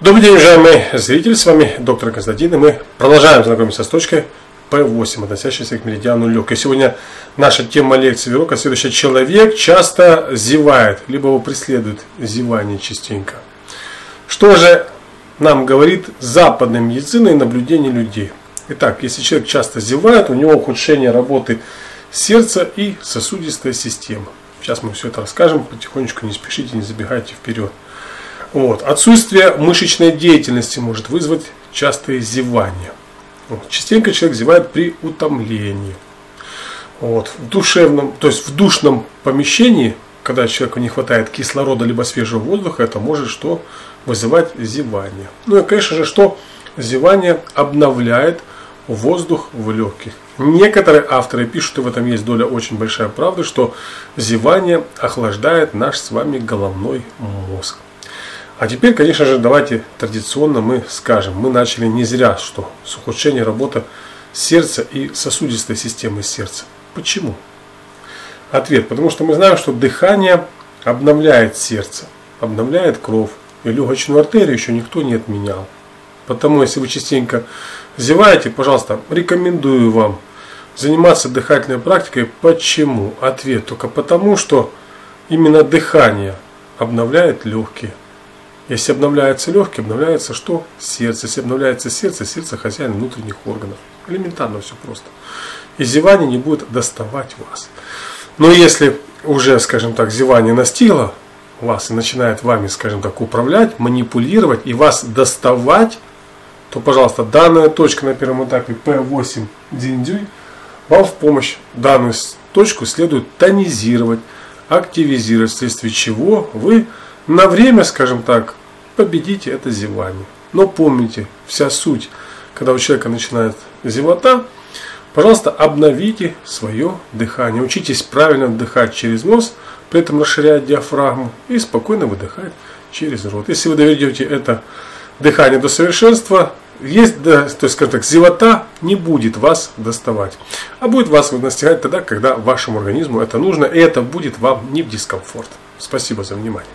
Добрый день, уважаемые зрители, с вами доктор Константин, и мы продолжаем знакомиться с точкой P8, относящейся к меридиану легкой. Сегодня наша тема лекции урока следующая. Человек часто зевает, либо его преследует зевание частенько. Что же нам говорит западная медицина и наблюдение людей? Итак, если человек часто зевает, у него ухудшение работы сердца и сосудистой системы. Сейчас мы все это расскажем, потихонечку не спешите, не забегайте вперед. Вот. Отсутствие мышечной деятельности может вызвать частые зевания. Вот. Частенько человек зевает при утомлении. Вот. В душевном, то есть в душном помещении, когда человеку не хватает кислорода либо свежего воздуха, это может что вызывать зевание. Ну и, конечно же, что зевание обновляет воздух в легких. Некоторые авторы пишут, и в этом есть доля очень большая правды, что зевание охлаждает наш с вами головной мозг. А теперь, конечно же, давайте традиционно мы скажем, мы начали не зря, что с ухудшения работы сердца и сосудистой системы сердца. Почему? Ответ, потому что мы знаем, что дыхание обновляет сердце, обновляет кровь, и легочную артерию еще никто не отменял. Потому, если вы частенько зеваете, пожалуйста, рекомендую вам заниматься дыхательной практикой. Почему? Ответ только потому, что именно дыхание обновляет легкие. Если обновляется легкие, обновляется что? Сердце. Если обновляется сердце, сердце хозяин внутренних органов. Элементарно все просто. И зевание не будет доставать вас. Но если уже, скажем так, зевание настигло вас и начинает вами, скажем так, управлять, манипулировать и вас доставать, то, пожалуйста, данная точка на первом этапе P8 Диндюй вам в помощь. Данную точку следует тонизировать, активизировать, вследствие чего вы на время, скажем так, победите это зевание. Но помните, вся суть, когда у человека начинает зевота, пожалуйста, обновите свое дыхание. Учитесь правильно вдыхать через нос, при этом расширять диафрагму и спокойно выдыхать через рот. Если вы доведете это дыхание до совершенства, есть, да, то есть, скажем так, зевота не будет вас доставать, а будет вас настигать тогда, когда вашему организму это нужно, и это будет вам не в дискомфорт. Спасибо за внимание.